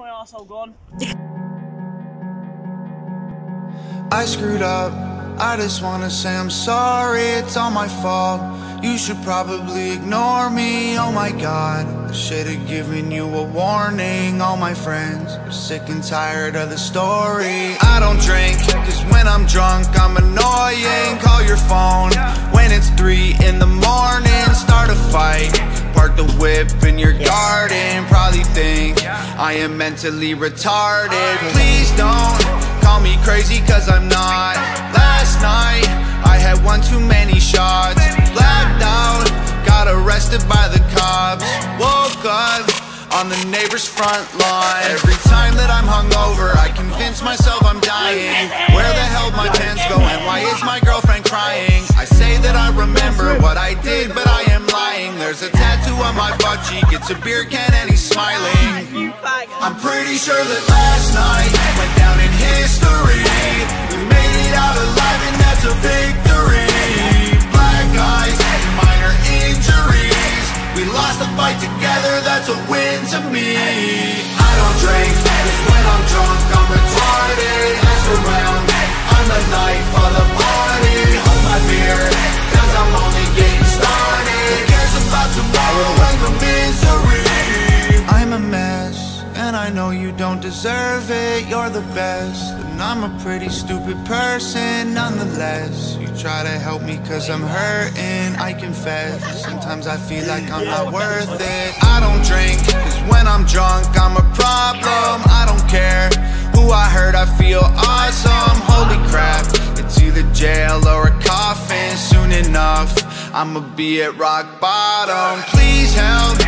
my arsehole gone. I screwed up. I just wanna say I'm sorry, it's all my fault. You should probably ignore me, oh my god. I should've given you a warning. All my friends are sick and tired of the story. I don't drink, cause when I'm drunk, I'm annoying. Call your phone when it's three in the morning. Start a fight, park the whip in your garden. Probably think I am mentally retarded. Please don't call me crazy cause I'm not. Last night, I had one too many shots. Blacked out, got arrested by the cops. Woke up on the neighbor's front lawn. Every time that I'm hungover, I convince myself I'm dying. Where the hell my pants go and why is my girlfriend crying? It's a beer can and he's smiling I'm pretty sure that last night went down in history. We made it out alive, and that's a victory. Black eyes, minor injuries. We lost the fight together, that's a win to me. I don't drink, cause when I'm drunk, I'm retarded. I surround, I'm the night and I know you don't deserve it. You're the best, and I'm a pretty stupid person nonetheless. You try to help me cause I'm hurting, I confess. Sometimes I feel like I'm not worth it. I don't drink, cause when I'm drunk, I'm a problem. I don't care who I hurt, I feel awesome. Holy crap, it's either jail or a coffin soon enough. I'ma be at rock bottom. Please help,